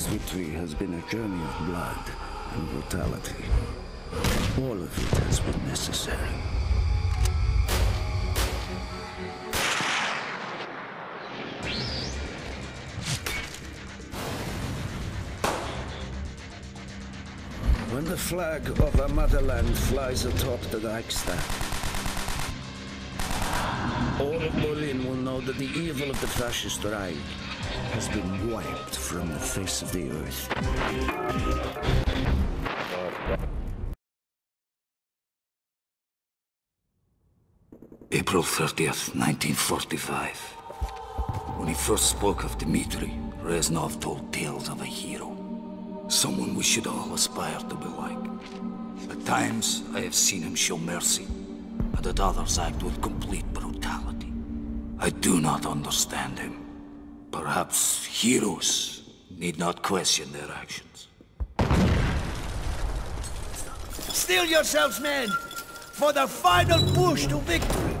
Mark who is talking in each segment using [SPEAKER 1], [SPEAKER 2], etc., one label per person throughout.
[SPEAKER 1] Hitler's victory has been a journey of blood and brutality. All of it has been necessary. When the flag of the motherland flies atop the Reichstag, all of Berlin will know that the evil of the fascist Reich has been wiped from the face of the earth. April 30th, 1945. When he first spoke of Dimitri, Reznov told tales of a hero. Someone we should all aspire to be like. At times, I have seen him show mercy, and at others act with complete brutality. I do not understand him. Perhaps heroes need not question their actions.
[SPEAKER 2] Steel yourselves, men, for the final push to victory.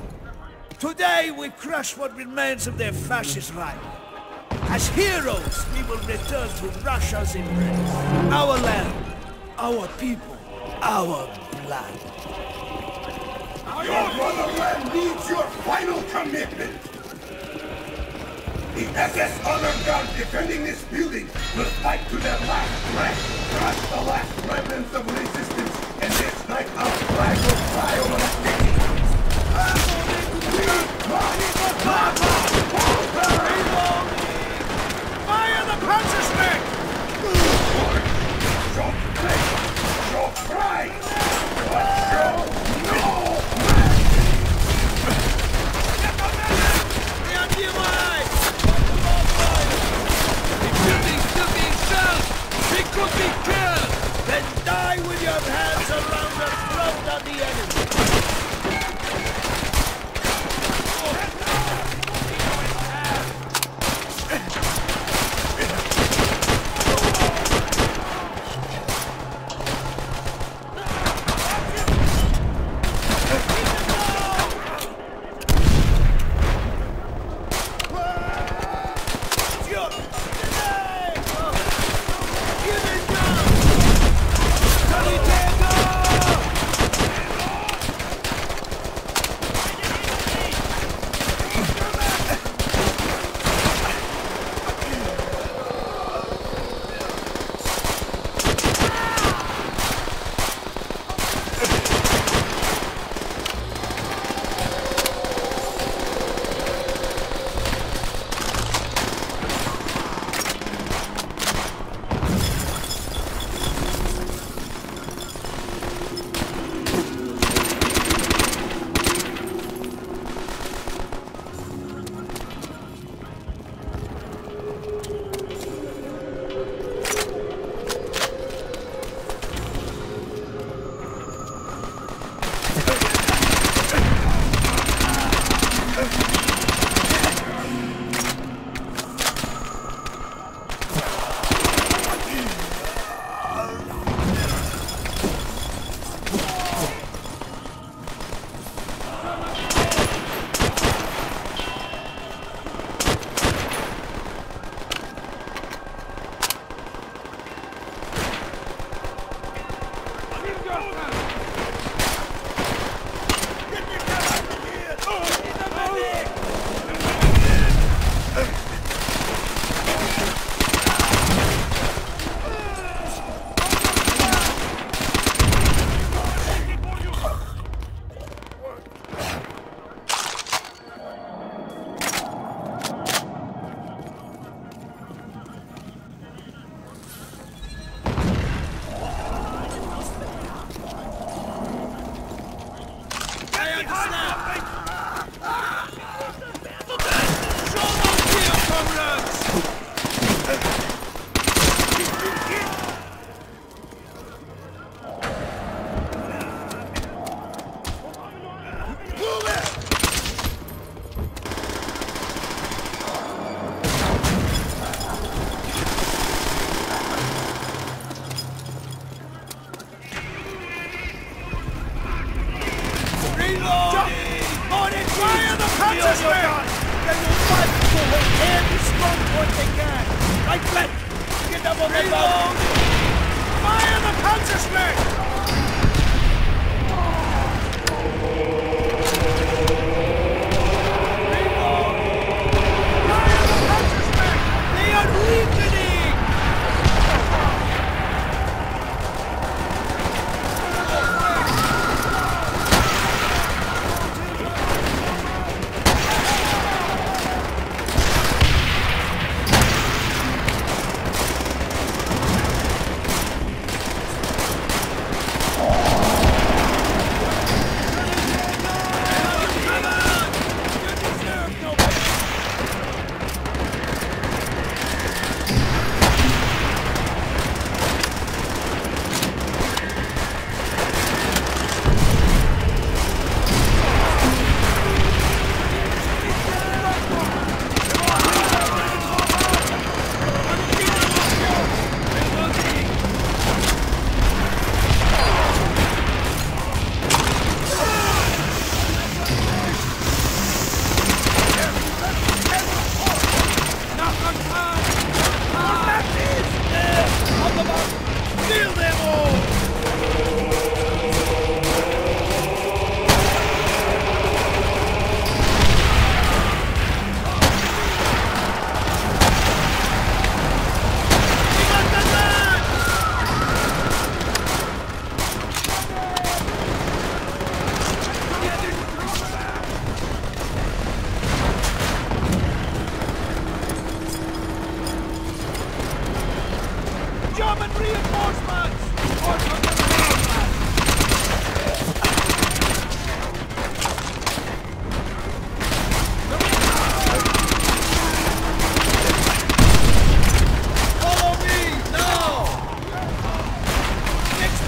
[SPEAKER 2] Today we crush what remains of their fascist Reich. As heroes, we will return to Russia's embrace. Our land, our people, our blood.
[SPEAKER 3] Your brotherland needs your final commitment! The SS Honor Guard defending this building will fight to their last breath, crush the last remnants of resistance, and this night our flag will fly over the city!
[SPEAKER 2] Fire the!
[SPEAKER 3] Show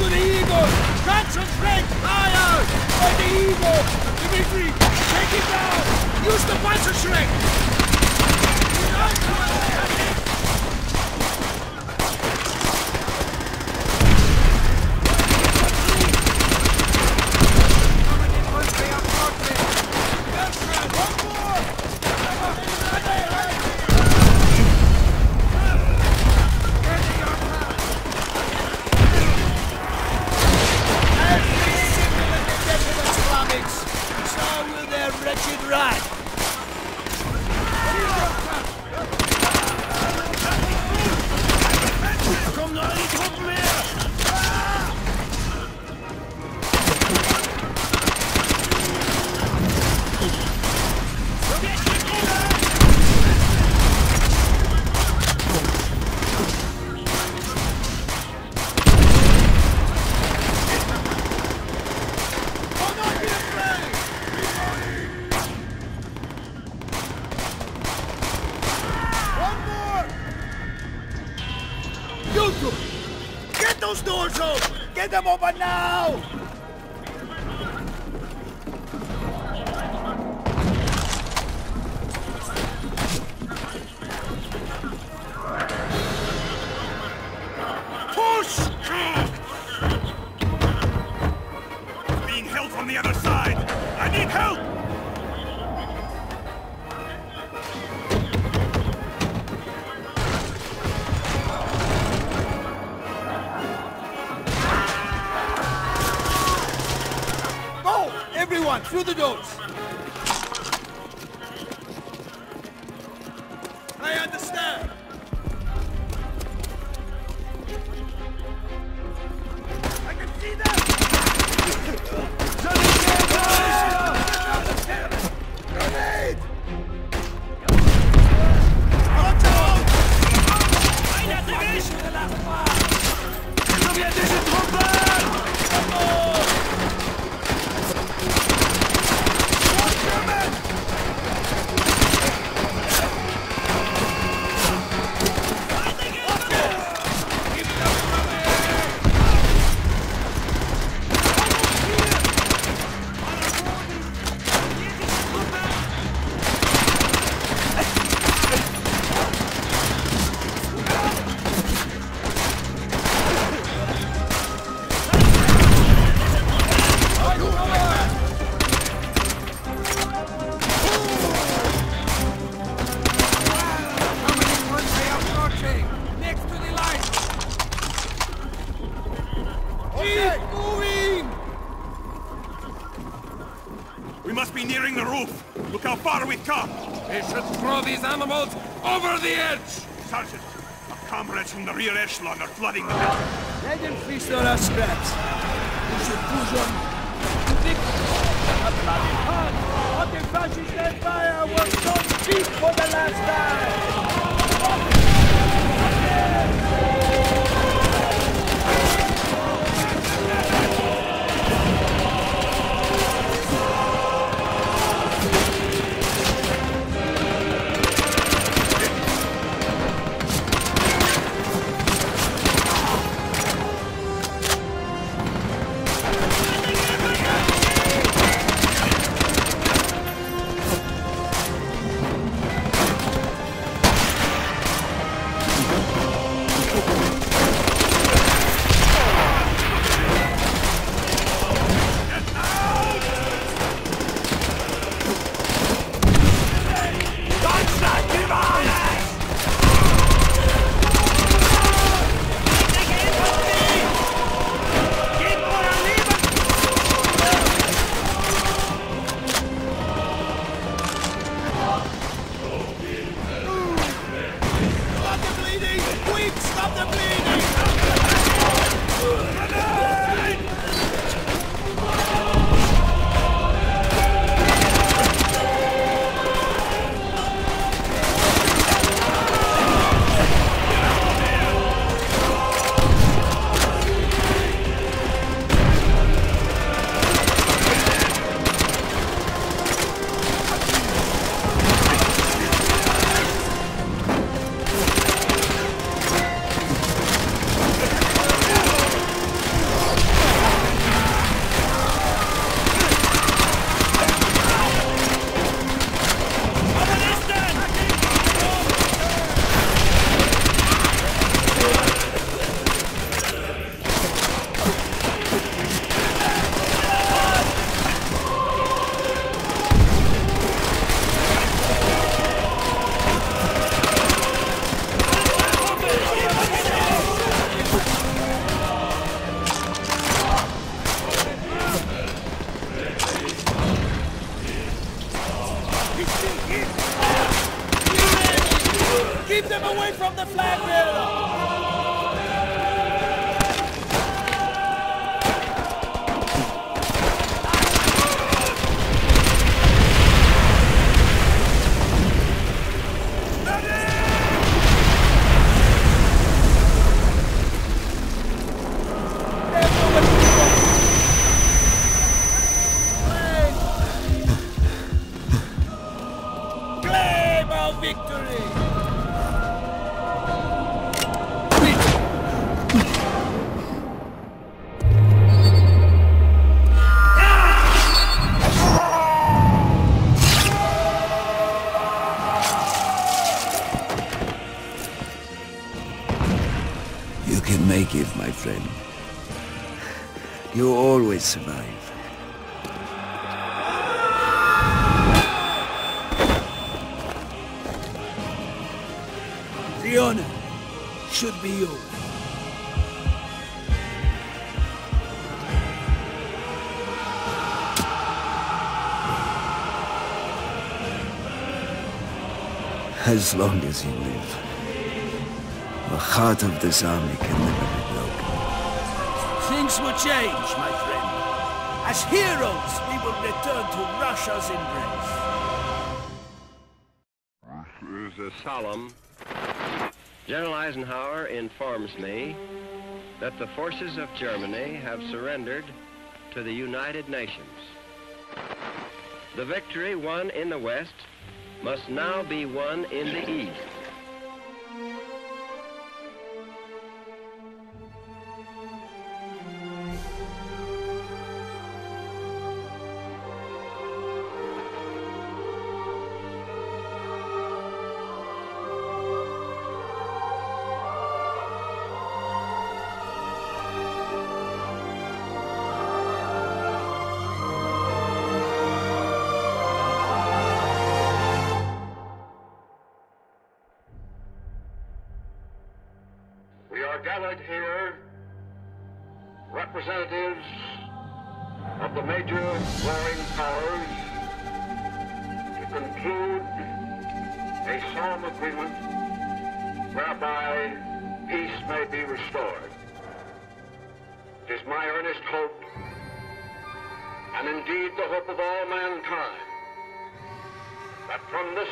[SPEAKER 2] to the eagle! Concentrate fire! On the eagle! Dimitri, take it down! Use the Panzerschreck!
[SPEAKER 3] being held from the other side! I need help!
[SPEAKER 2] see them! Keep moving!
[SPEAKER 4] We must be nearing the roof. Look how far we've come.
[SPEAKER 5] They should throw these animals over the edge!
[SPEAKER 4] Sergeant, our comrades from the rear echelon are flooding the building.
[SPEAKER 2] Let them feast on our scraps. We should push on. A bloody hand! What the fascist empire was so cheap for the last time! The flag
[SPEAKER 1] You always survive.
[SPEAKER 2] The honor should be yours.
[SPEAKER 1] As long as you live. The heart of this army can never be
[SPEAKER 2] Things will change, my friend. As heroes, we will return to Russia's embrace.
[SPEAKER 6] This is solemn. General Eisenhower informs me that the forces of Germany have surrendered to the United Nations. The victory won in the West must now be won in the East.
[SPEAKER 7] Of the major warring powers to conclude a solemn agreement whereby peace may be restored. It is my earnest hope, and indeed the hope of all mankind, that from this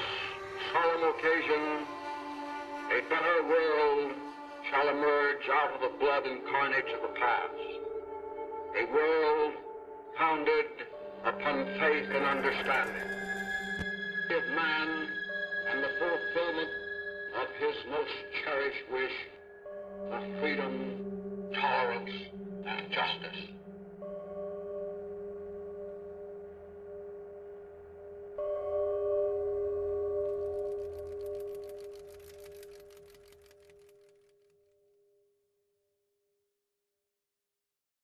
[SPEAKER 7] solemn occasion a better world shall emerge out of the blood and carnage of the past. A world founded upon faith and understanding. Of man and the fulfillment of his most cherished wish of freedom, tolerance, and justice.